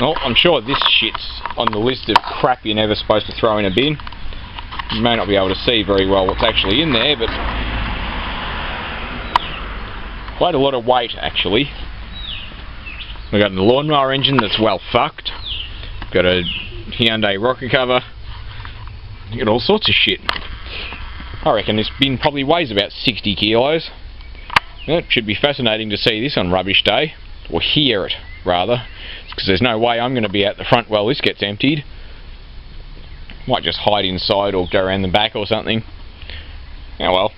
Well, I'm sure this shit's on the list of crap you're never supposed to throw in a bin. You may not be able to see very well what's actually in there, but quite a lot of weight actually. We've got the lawnmower engine that's well fucked. Got a Hyundai rocker cover. You got all sorts of shit. I reckon this bin probably weighs about 60 kilos. It should be fascinating to see this on rubbish day, or hear it rather, because there's no way I'm going to be out the front while this gets emptied. Might just hide inside or go around the back or something. Oh well.